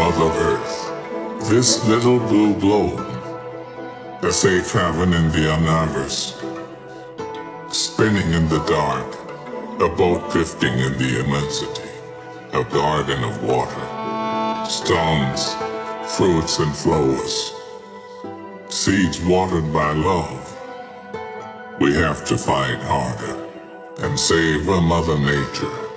Mother Earth. This little blue globe, the safe haven in the universe, spinning in the dark, a boat drifting in the immensity, a garden of water, stones, fruits and flowers, seeds watered by love. We have to fight harder and save our Mother Nature.